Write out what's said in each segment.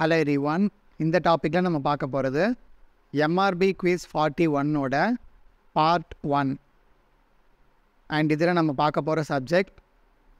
Hello எரி one இந்த டாப்பிக்கில் நம்ம பார்க்க போகிறது எம்ஆர்பி குவிஸ் ஃபார்ட்டி ஒன்னோட பார்ட் ஒன் அண்ட் இதில் நம்ம பார்க்க போகிற subject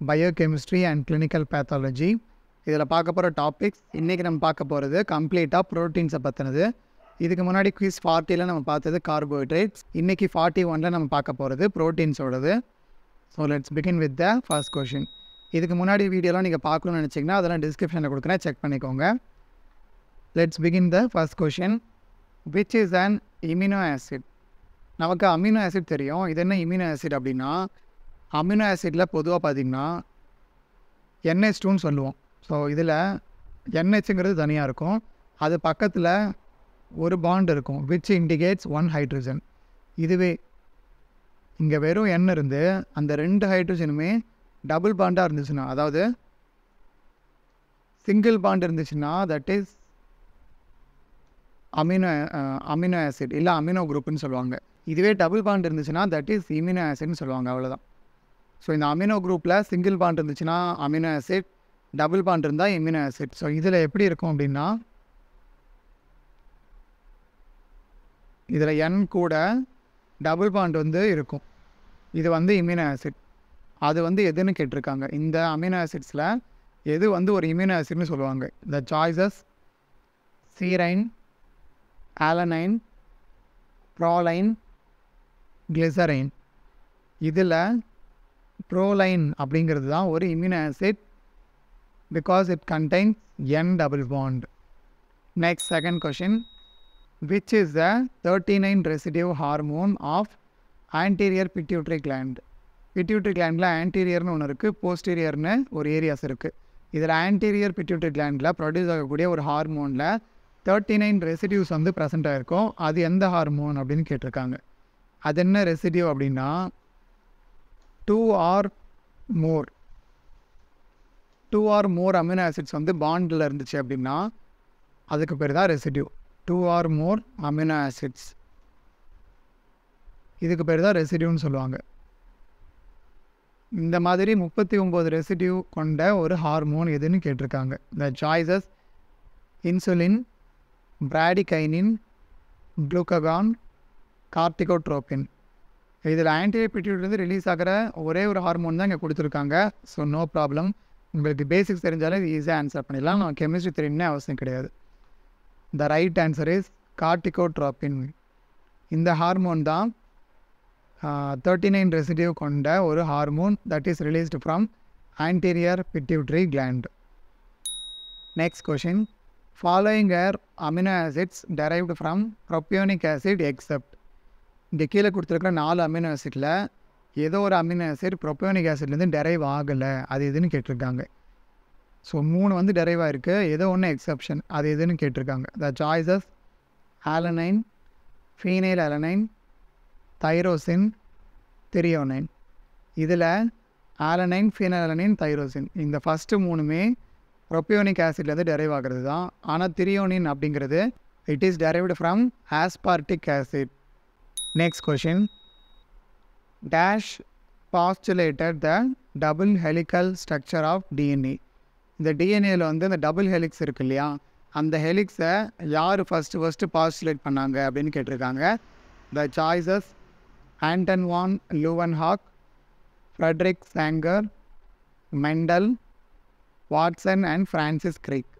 biochemistry and clinical pathology இதில் பார்க்க போகிற டாபிக்ஸ் இன்றைக்கி நம்ம பார்க்க போகிறது கம்ப்ளீட்டாக ப்ரோட்டீன்ஸை பற்றினது இதுக்கு முன்னாடி குவிஸ் ஃபார்ட்டியில் நம்ம பார்த்தது கார்போஹைட்ரேட்ஸ் இன்றைக்கி ஃபார்ட்டி ஒனில் நம்ம பார்க்க போகிறது ப்ரோட்டீன்ஸோடது so let's begin with the first question இதுக்கு முன்னாடி வீடியோலாம் நீங்கள் பார்க்கணும்னு நினச்சிங்கன்னா அதெல்லாம் டிஸ்கிரிப்ஷனில் கொடுக்குறேன். செக் பண்ணிக்கோங்க. Let's begin the first question which is an imino acid நமக்கு அமினோ ஆசிட் தெரியும். இது என்ன இமினோ ஆசிட் அப்படின்னா அமினோ ஆசிடில் பொதுவாக பார்த்திங்கன்னா என்ஹெச் டூன்னு சொல்லுவோம். ஸோ இதில் என்ஹெச்ங்கிறது தனியாக இருக்கும். அது பக்கத்தில் ஒரு பாண்ட் இருக்கும் விச் இண்டிகேட்ஸ் ஒன் ஹைட்ரஜன் இதுவே இங்கே வெறும் எண் இருந்து அந்த ரெண்டு ஹைட்ரஜனுமே டபுள் பாண்டாக இருந்துச்சுன்னா அதாவது சிங்கிள் பாண்ட் இருந்துச்சுன்னா that is amino amino acid இல்லை அமினோ குரூப்னு சொல்லுவாங்க. இதுவே டபுள் பாண்ட் இருந்துச்சுன்னா தட் இஸ் இமினோ ஆசிட்னு சொல்லுவாங்க அவ்வளோதான் ஸோ இந்த அமினோ குரூப்பில் சிங்கிள் பாண்ட் இருந்துச்சுன்னா அமினோ ஆசிட் டபுள் பாண்ட் இருந்தால் இமினோ ஆசிட் ஸோ இதில் எப்படி இருக்கும் அப்படின்னா இதில் என் கூட டபுள் பாண்ட் வந்து இருக்கும். இது வந்து இமினோ ஆசிட் அது வந்து எதுன்னு கேட்டிருக்காங்க. இந்த அமினோ ஆசிட்ஸில் எது வந்து ஒரு இமினோ ஆசிட்னு சொல்லுவாங்க. The choices serine alanine proline கிளிசரைன் இதில் ப்ரோலைன் அப்படிங்கிறது தான் ஒரு immuno acid because it contains N double bond next second question which is the thirty nine residue hormone of anterior pituitary gland pituitary கிளாண்டில் ஆன்டீரியர்னு ஒன்று இருக்குது போஸ்டீரியர்னு ஒரு ஏரியாஸ் இருக்குது இதில் ஆன்டீரியர் பிட்யூட்ரி கிளாண்டில் ப்ரொடியூஸ் ஆகக்கூடிய ஒரு ஹார்மோனில் தேர்ட்டி நைன் ரெசிடியூஸ் வந்து ப்ரெசென்ட் ஆகிருக்கும் அது எந்த ஹார்மோன் அப்படின்னு கேட்டிருக்காங்க. அது என்ன ரெசிடியூ அப்படின்னா two or more two or more amino acids வந்து பாண்டில் இருந்துச்சு அப்படின்னா அதுக்கு பேர் தான் residue two or more amino acids இதுக்கு பேர் தான் ரெசிடியூன்னு சொல்லுவாங்க. இந்த மாதிரி முப்பத்தி ஒம்பது ரெசிடியூ கொண்ட ஒரு ஹார்மோன் எதுன்னு கேட்டிருக்காங்க. The choices insulin bradykinin glucagon corticotropin இதில் ஆன்டிபியூட்லேருந்து ரிலீஸ் ஆகிற ஒரே ஒரு ஹார்மோன் தான் இங்கே கொடுத்துருக்காங்க. ஸோ நோ ப்ராப்ளம் உங்களுக்கு பேசிக்ஸ் தெரிஞ்சாலே இது ஈஸியாக ஆன்சர் பண்ணிடலாம். நான் கெமிஸ்ட்ரி தெரியணும்னே அவசியம் கிடையாது. The right answer is corticotropin இந்த ஹார்மோன் தான் தேர்ட்டி நைன் ரெசிடியூ கொண்ட ஒரு hormone that is released from anterior pituitary gland next question following are amino acids derived from propionic acid except இங்கே கீழே கொடுத்துருக்குற நாலு அமினோ ஆசிட்டில் ஏதோ ஒரு அமினோ ஆசிட் ப்ரொப்பியோனிக் ஆசிட்லேருந்து டெரைவ் ஆகலை. அது எதுன்னு கேட்டிருக்காங்க. ஸோ மூணு வந்து டெரைவ் ஆகிருக்கு ஏதோ ஒன்று எக்ஸப்ஷன் அது எதுன்னு கேட்டிருக்காங்க. The choices alanine phenylalanine tyrosine threonine இதில் ஆலனைன் ஃபீனலனைன் தைரோசின் இந்த ஃபஸ்ட்டு மூணுமே ப்ரொப்பியோனிக் ஆசிட்லேருந்து டெரைவ் ஆகிறது தான். ஆனால் திரியோனின் அப்படிங்கிறது it is derived from aspartic acid next question dash postulated the double helical structure of DNA இந்த டிஎன்ஏயில் வந்து இந்த டபுள் ஹெலிக்ஸ் இருக்கு இல்லையா? அந்த ஹெலிக்ஸை யார் ஃபஸ்ட்டு ஃபஸ்ட்டு பாஸ்டுலேட் பண்ணாங்க அப்படின்னு கேட்டிருக்காங்க. The choices Anton van Leeuwenhoek Frederick Sanger Mendel Watson and Francis Crick.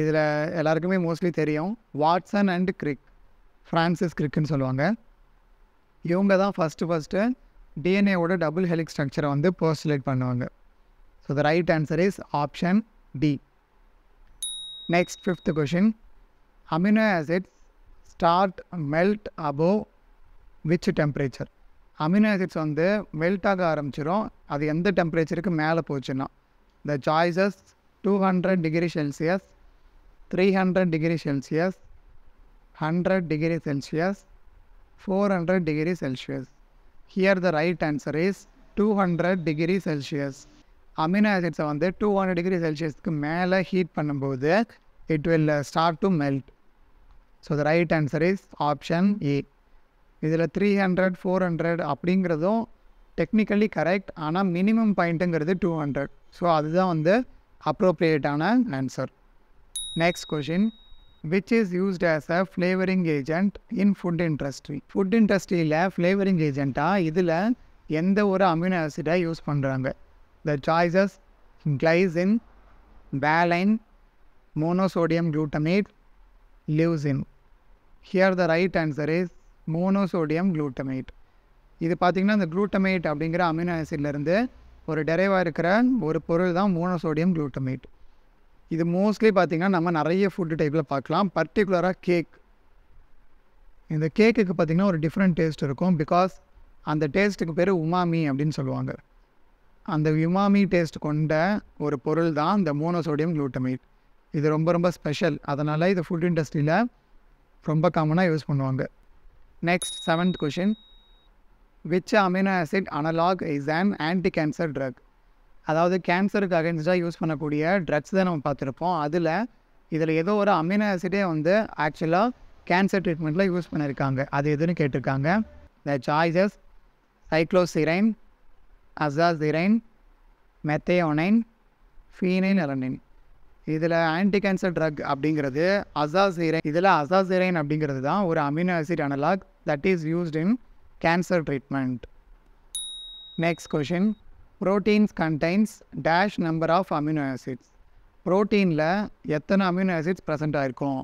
இதில் எல்லாருக்குமே மோஸ்ட்லி தெரியும். Watson and Crick. ஃப்ரான்சிஸ் கிரிக்குன்னு சொல்லுவாங்க. இவங்க தான் ஃபஸ்ட்டு ஃபஸ்ட்டு டிஎன்ஏவோட டபுள் ஹெலிக் ஸ்ட்ரக்சரை வந்து போஸ்டுலேட் பண்ணுவாங்க. So the right answer is option D next fifth question amino acids start melt above which temperature amino acids வந்து மெல்ட் ஆக ஆரம்பிச்சிடும் அது எந்த டெம்பரேச்சருக்கு மேலே போச்சுன்னா? The choices two hundred degree celsius three hundred degree celsius hundred degree celsius four hundred degree celsius here the right answer is two hundred degree celsius amino ஆசிட்ஸை வந்து two hundred degree செல்சியஸ்க்கு மேலே ஹீட் பண்ணும்போது it will start to melt so the right answer is option A இதில் three hundred four hundred அப்படிங்கிறதும் technically correct ஆனால் minimum பாயிண்ட்டுங்கிறது two hundred so அதுதான் வந்து அப்ரோப்ரியேட்டான answer next question which is used as a flavoring agent in food industry food இண்டஸ்ட்ரியில் flavouring ஏஜென்ட்டாக இதில் எந்த ஒரு அமினோ ஆசிடாக யூஸ் பண்ணுறாங்க the choices glycine valine monosodium glutamate leucine here the right answer is monosodium glutamate இது பார்த்திங்கன்னா இந்த குளூட்டமேட் அப்படிங்கிற அமினோ ஆசிட்லேருந்து ஒரு டெரைவாக இருக்கிற ஒரு பொருள் தான் மோனோசோடியம் குளூட்டமேட். இது மோஸ்ட்லி பார்த்திங்கன்னா நம்ம நிறைய ஃபுட்டு டைப்பில் பார்க்கலாம் பர்டிகுலராக கேக் இந்த கேக்குக்கு பார்த்திங்கன்னா ஒரு டிஃப்ரெண்ட் டேஸ்ட் இருக்கும். பிகாஸ் அந்த டேஸ்ட்டுக்கு பேர் உமாமி அப்படின்னு சொல்லுவாங்க. அந்த உமாமி டேஸ்ட் கொண்ட ஒரு பொருள் தான் இந்த மோனோசோடியம் குளூட்டமேட். இது ரொம்ப ரொம்ப ஸ்பெஷல் அதனால் இது ஃபுட் இண்டஸ்ட்ரியில் ரொம்ப காமனாக யூஸ் பண்ணுவாங்க. Next seventh question which amino acid analogue is and anti cancer drug அதாவது கேன்சருக்கு அகேன்ஸ்டாக யூஸ் பண்ணக்கூடிய ட்ரக்ஸ் தான் நம்ம பார்த்துருப்போம். அதில் இதில் ஏதோ ஒரு அமினோ ஆசிடே வந்து ஆக்சுவலாக கேன்சர் ட்ரீட்மெண்ட்டில் யூஸ் பண்ணியிருக்காங்க அது எதுன்னு கேட்டிருக்காங்க? த சாய்ஸஸ் சைக்ளோசிரைன் அசாசிரைன் மெத்தையோனைன் ஃபீனைன் அலனின் இதில் ஆன்டி கேன்சர் ட்ரக் அப்படிங்கிறது அசாசிரைன் இதில் அசாசிரைன் அப்படிங்கிறது தான் ஒரு amino acid analogue that is used in cancer treatment next question proteins contains dash number of amino acids ப்ரோட்டீனில் எத்தனை அமினோ ஆசிட்ஸ் ப்ரெசென்ட் ஆகிருக்கும்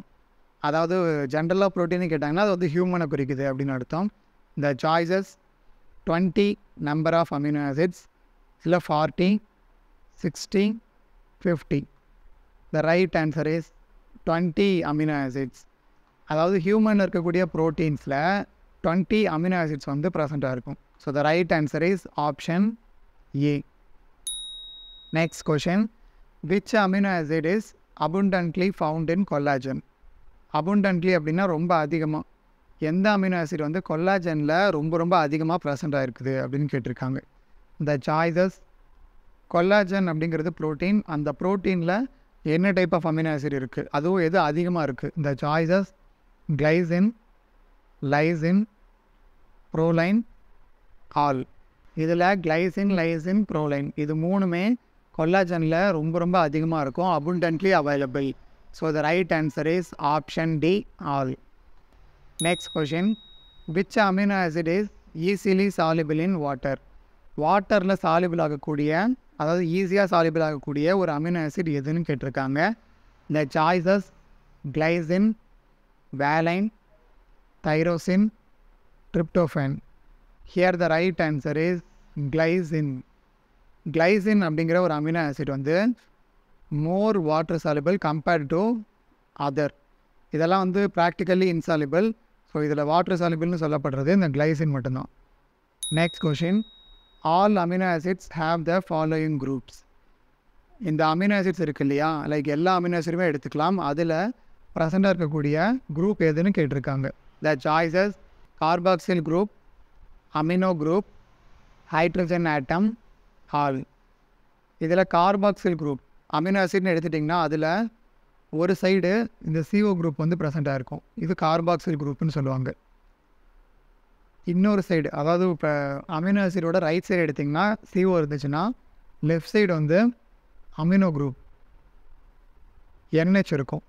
அதாவது ஜென்ரலாக ப்ரோட்டீன் கேட்டாங்கன்னா அது வந்து ஹியூமனை குறிக்குது அப்படின்னு அர்த்தம். இந்த choices twenty number of amino acids இல்லை forty sixty fifty the right answer is twenty amino acids அதாவது ஹியூமன் இருக்கக்கூடிய ப்ரோட்டீன்ஸில் டுவெண்ட்டி அமினோ ஆசிட்ஸ் வந்து ப்ரெசண்ட்டாக இருக்கும். So the right answer is option A next question which amino acid is abundantly found in collagen abundantly அப்படின்னா ரொம்ப அதிகமாக எந்த அமினோ ஆசிட் வந்து கொல்லாஜனில் ரொம்ப ரொம்ப அதிகமாக ப்ரெசண்ட்டாக இருக்குது அப்படின்னு கேட்டிருக்காங்க. இந்த சாய்ஸஸ் கொல்லாஜன் அப்படிங்கிறது ப்ரோட்டீன் அந்த ப்ரோட்டீனில் என்ன டைப் ஆஃப் அமினோ ஆசிட் இருக்குது அதுவும் எது அதிகமாக இருக்குது இந்த choices glycine lysine proline all இதில் கிளைசின் லைசின் ப்ரோலைன் இது மூணுமே கொல்லாஜனில் ரொம்ப ரொம்ப அதிகமாக இருக்கும். Abundantly available so the right answer is option D all next question which amino acid is easily soluble in water வாட்டரில் சாலிபிள் ஆகக்கூடிய அதாவது ஈஸியாக சாலிபிள் ஆகக்கூடிய ஒரு அமினோ ஆசிட் எதுன்னு கேட்டிருக்காங்க. இந்த choices glycine valine tyrosine tryptophan here the right answer is glycine glycine அப்படிங்கிற ஒரு அமினோ ஆசிட் வந்து more water soluble compared to other இதெல்லாம் வந்து ப்ராக்டிக்கலி இன்சாலிபிள் ஸோ இதில் வாட்டர் சாலிபிள்னு சொல்லப்படுறது இந்த கிளைசின் மட்டும்தான். Next question all amino acids have the following groups இந்த அமினோ ஆசிட்ஸ் இருக்கு இல்லையா? லைக் எல்லா அமினோ ஆசிடுமே எடுத்துக்கலாம். அதில் ப்ரெசண்ட்டாக இருக்கக்கூடிய குரூப் எதுன்னு கேட்டிருக்காங்க. The choices carboxyl group amino group hydrogen atom all இதில் கார்பாக்சில் குரூப் அமினோ ஆசிட்னு எடுத்துட்டிங்கன்னா அதில் ஒரு சைடு இந்த சிஓ குரூப் வந்து ப்ரெசண்ட்டாக இருக்கும். இது கார்பாக்சில் குரூப்னு சொல்லுவாங்க. இன்னொரு சைடு அதாவது இப்போ அமினோ ஆசிடோட ரைட் சைடு எடுத்திங்கன்னா சிஓ இருந்துச்சுன்னா லெஃப்ட் சைடு வந்து அமினோ குரூப் என்ஹெச் இருக்கும்.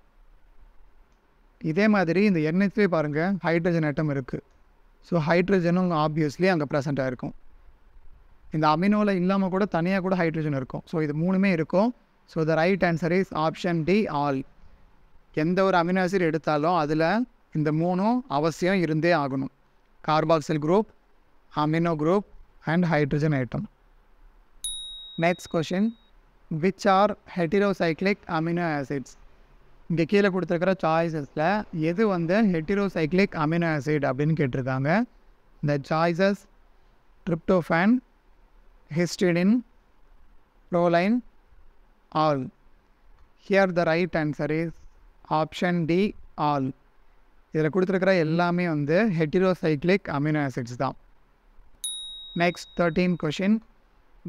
இதே மாதிரி இந்த என்ஹெச்லேயே பாருங்கள் ஹைட்ரஜன் ஆட்டம் இருக்குது ஸோ ஹைட்ரஜனும் ஆப்வியஸ்லி அங்கே ப்ரெசண்ட்டாக இருக்கும் இந்த அமினோவில் இல்லாமல் கூட தனியாக கூட ஹைட்ரஜன் இருக்கும். ஸோ இது மூணுமே இருக்கும். So the right answer is option D all எந்த ஒரு அமினோ ஆசிட் எடுத்தாலும் அதில் இந்த மூணும் அவசியம் இருந்தே ஆகணும். Carboxyl group amino group and hydrogen atom next question which are heterocyclic amino acids இங்கே கீழே கொடுத்துருக்கிற சாய்ஸஸில் எது வந்து ஹெட்டிரோசைக்ளிக் அமினோ ஆசிட் அப்படின்னு கேட்டிருக்காங்க. இந்த choices tryptophan histidine proline all here the right answer is option D all இதில் கொடுத்துருக்கிற எல்லாமே வந்து ஹெட்டிரோசைக்ளிக் அமினோ ஆசிட்ஸ் தான். Next thirteen question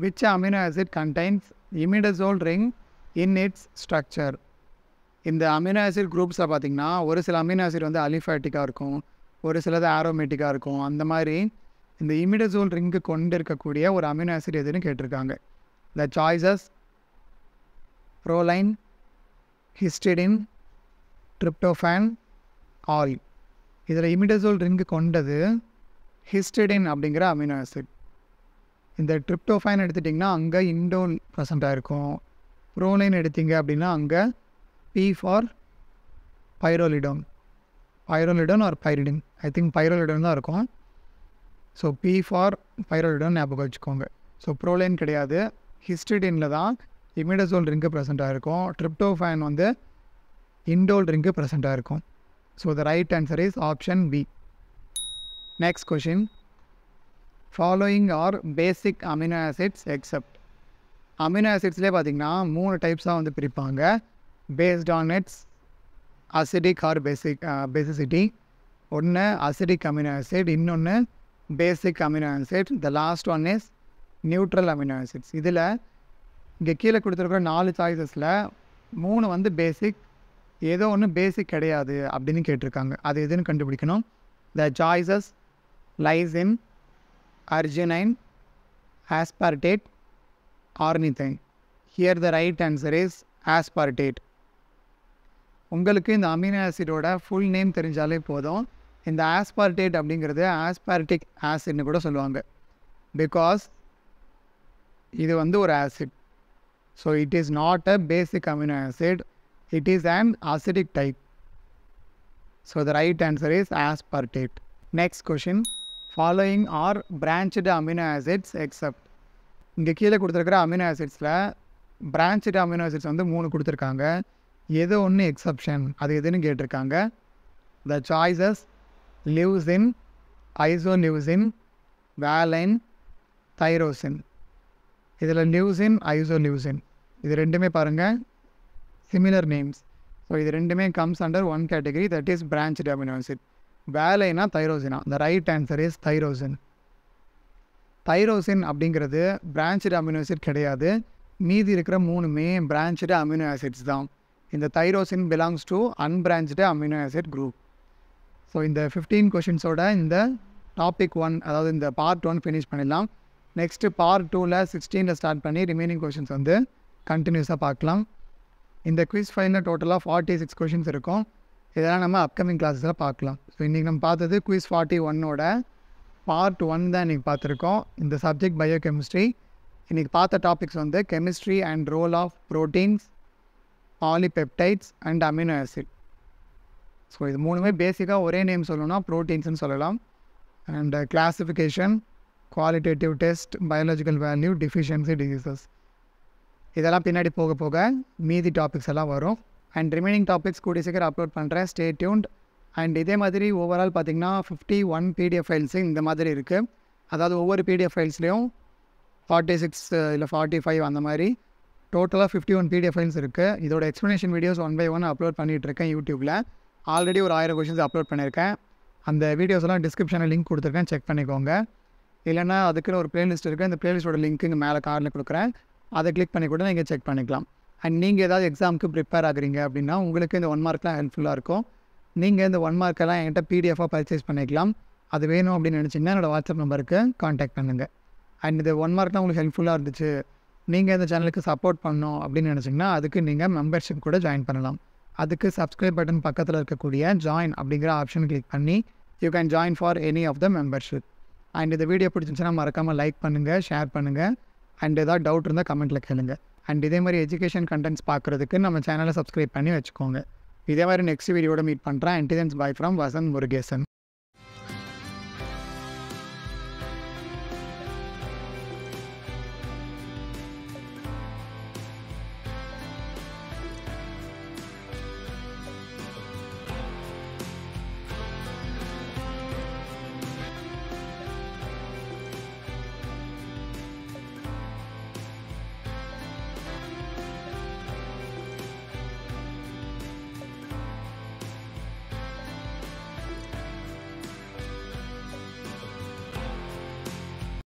which amino acid contains imidazole ring in its structure இந்த amino acid குரூப்ஸில் பார்த்திங்கன்னா ஒரு சில அமினோ ஆசிட் வந்து அலிஃபேட்டிக்காக இருக்கும். ஒரு சிலது ஆரோமேட்டிக்காக இருக்கும். அந்த மாதிரி இந்த இமிடசோல் ரிங்கு கொண்டு இருக்கக்கூடிய ஒரு அமினோ ஆசிட் எதுன்னு கேட்டிருக்காங்க. The choices proline histidine tryptophan all இதில் இமிடசோல் ரிங்கு கொண்டது ஹிஸ்டிடின் அப்படிங்கிற அமினோ ஆசிட் இந்த ட்ரிப்டோஃபைன் எடுத்துட்டிங்கன்னா அங்கே இண்டோல் ப்ரெசண்ட்டாக இருக்கும். ப்ரோலைன் எடுத்தீங்க அப்படின்னா அங்கே P for pyrrolidone pyrrolidone or pyridine. I think pyrrolidone தான் இருக்கும். ஸோ பி ஃபார் பைரோலிடோன் ஞாபகம் வச்சுக்கோங்க. ஸோ ப்ரோலைன் கிடையாது. ஹிஸ்டிடினில் தான் இமிடசோல் ட்ரிங்க்கு ப்ரெசென்ட்டாக இருக்கும். ட்ரிப்டோஃபேன் வந்து இண்டோல் ட்ரிங்க்கு ப்ரெசென்ட்டாக இருக்கும். So the right answer is option B next question following are basic amino acids except amino ஆசிட்ஸ்லேயே பார்த்தீங்கன்னா மூணு டைப்ஸாக வந்து பிரிப்பாங்க. Based on its acidic or basic basicity ஒன்று அசிடிக் அமினோ ஆசிட் இன்னொன்று basic amino acid the last one is neutral amino acids இதில் இங்கே கீழே கொடுத்துருக்குற நாலு சாய்ஸஸில் மூணு வந்து பேசிக் ஏதோ ஒன்று பேசிக் கிடையாது அப்படின்னு கேட்டிருக்காங்க. அது எதுன்னு கண்டுபிடிக்கணும்? The choices lysine arginine aspartate ornithine here the right answer is aspartate உங்களுக்கு இந்த அமினோ ஆசிடோட ஃபுல் நேம் தெரிஞ்சாலே போதும். இந்த ஆஸ்பார்டேட் அப்படிங்கிறது ஆஸ்பார்டிக் ஆசிட்னு கூட சொல்லுவாங்க. பிகாஸ் இது வந்து ஒரு acid so it is not a basic amino acid it is and acidic type so the right answer is aspartate next question following are branched amino acids except இங்கே கீழே கொடுத்துருக்குற அமினோ ஆசிட்ஸில் பிரான்ச்டு அமினோ ஆசிட்ஸ் வந்து மூணு கொடுத்துருக்காங்க. ஏதோ ஒன்று exception அது எதுன்னு கேட்டிருக்காங்க? த சாய்ஸஸ் லிவ்ஸின் ஐசோலிவ்ஸின் வேலைன் தைரோசின் இதில் லிவ்ஸின் ஐசோலிவ்ஸின் இது ரெண்டுமே பாருங்கள் சிமிலர் நேம்ஸ் ஸோ இது ரெண்டுமே comes under one category that is branch amino வேலைனா தைரோசினா the right answer is tyrosine tyrosine அப்படிங்கிறது பிரான்ச்சு அமினோ ஆசிட் கிடையாது. மீதி இருக்கிற மூணுமே பிரான்ச்சு அமினோ ஆசிட்ஸ் தான். இந்த tyrosine belongs to unbranched amino acid group so இந்த ஃபிஃப்டீன் கொஷின்ஸோட இந்த டாபிக் ஒன் அதாவது இந்த பார்ட் ஒன் ஃபினிஷ் பண்ணிடலாம். நெக்ஸ்ட்டு பார்ட் டூவில் சிக்ஸ்டீனில் ஸ்டார்ட் பண்ணி ரிமைனிங் கொஷின்ஸ் வந்து கண்டினியூஸாக பார்க்கலாம். இந்த குவிஸ் ஃபைலில் டோட்டலாக ஃபார்ட்டி சிக்ஸ் கொஷின்ஸ் இருக்கும். இதெல்லாம் நம்ம அப்கமிங் கிளாஸில் பார்க்கலாம். ஸோ இன்றைக்கி நம்ம பார்த்தது குவிஸ் ஃபார்ட்டி ஒன்னோட பார்ட் ஒன் தான் இன்றைக்கி பார்த்துருக்கோம். இந்த சப்ஜெக்ட் பயோ கெமிஸ்ட்ரி இன்றைக்கி பார்த்த டாபிக்ஸ் வந்து chemistry and role of proteins polypeptides and amino acid. So இது மூணுமே பேசிக்காக ஒரே நேம் சொல்லணும்னா ப்ரோட்டீன்ஸ்னு சொல்லலாம். And classification qualitative test biological value deficiency diseases இதெல்லாம் பின்னாடி போக போக மீதி டாபிக்ஸ் எல்லாம் வரும். அண்ட் ரிமைனிங் டாபிக்ஸ் கூடிய சீக்கிரம் அப்லோட் பண்ணுறேன் ஸ்டே டியூன்ட் அண்ட் இதே மாதிரி ஓவரால் பார்த்திங்கன்னா ஃபிஃப்டி ஒன் பிடிஎஃப் ஃபைல்ஸு இந்த மாதிரி இருக்குது அதாவது ஒவ்வொரு பிடிஎஃப் ஃபைல்ஸ்லேயும் ஃபார்ட்டி சிக்ஸ் இல்லை ஃபார்ட்டி ஃபைவ் அந்த மாதிரி. டோட்டலாக ஃபிஃப்டி ஒன் பிடிஎஃப் ஃபைல்ஸ் இருக்குது இதோட explanation videos one by one upload பண்ணிகிட்ருக்கேன் யூடியூப்பில் ஆல்ரெடி ஒரு ஆயிரம் கொஷின்ஸ் அப்லோட் பண்ணியிருக்கேன் அந்த வீடியோஸ்லாம் டிஸ்கிரிப்ஷனில் லிங்க் கொடுத்துருக்கேன். செக் பண்ணிக்கோங்க. இல்லைனா அதுக்குன்னு ஒரு பிளேலிஸ்ட் இருக்குது அந்த பிளேலிஸ்ட்டோட லிங்க் இங்கே மேலே கார்டில் கொடுக்குறேன். அதை கிளிக் பண்ணி கூட நீங்கள் செக் பண்ணிக்கலாம். அண்ட் நீங்கள் ஏதாவது எக்ஸாமுக்கு ப்ரிப்பேர் ஆகுறீங்க அப்படின்னா உங்களுக்கு இந்த ஒன் மார்க்லாம் ஹெல்ப்ஃபுல்லாக இருக்கும். நீங்கள் இந்த ஒன் மார்க்கெல்லாம் என்கிட்ட பிடிஎஃபாக பர்ச்சேஸ் பண்ணிக்கலாம். அது வேணும் அப்படின்னு நினச்சிங்கன்னா என்னோடய வாட்ஸ்அப் நம்பருக்கு காண்டாக்ட் பண்ணுங்கள் அண்ட் இது ஒன் மார்க்லாம் உங்களுக்கு ஹெல்ப்ஃபுல்லாக இருந்துச்சு. நீங்கள் இந்த சேனலுக்கு சப்போர்ட் பண்ணணும் அப்படின்னு நினச்சிங்கன்னா அதுக்கு நீங்கள் மெம்பர்ஷிப் கூட ஜாயின் பண்ணலாம். அதுக்கு சப்ஸ்கிரைப் பட்டன் பக்கத்தில் இருக்கக்கூடிய ஜாயின் அப்படிங்கிற ஆப்ஷன் கிளிக் பண்ணி you can join for any of the membership and இந்த வீடியோ பிடிச்சிருந்துச்சுன்னா மறக்காமல் லைக் பண்ணுங்கள் ஷேர் பண்ணுங்கள் அண்ட் ஏதாவது டவுட் இருந்தால் கமெண்ட்டில் கேளுங்கள் அண்ட் இதே மாதிரி எஜுகேஷன் கண்டென்ட்ஸ் பார்க்குறதுக்கு நம்ம சேனலை சப்ஸ்கிரைப் பண்ணி வச்சுக்கோங்க. இதே மாதிரி நெக்ஸ்ட் வீடியோட மீட் பண்ணுறேன் அண்டிதன்ஸ் பாய் ஃப்ரம் வசந்த் முருகேசன்